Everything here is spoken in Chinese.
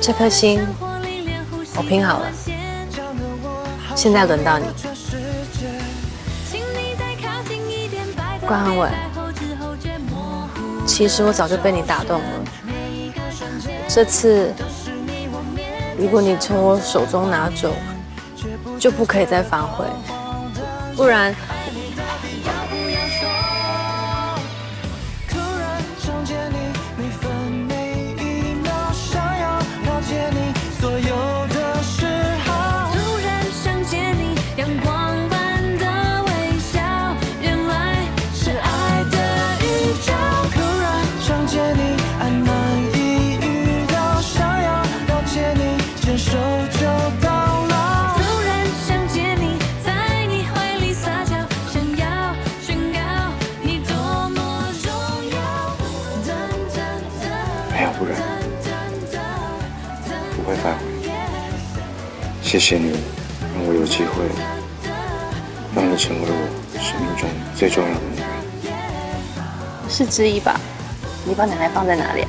这颗心我拼好了，现在轮到你。关宏伟，其实我早就被你打动了。这次如果你从我手中拿走，就不可以再反悔，不然……突然不会反悔。谢谢你，让我有机会，让你成为我生命中最重要的女人。是之一吧？你把奶奶放在哪里啊？